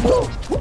Whoa.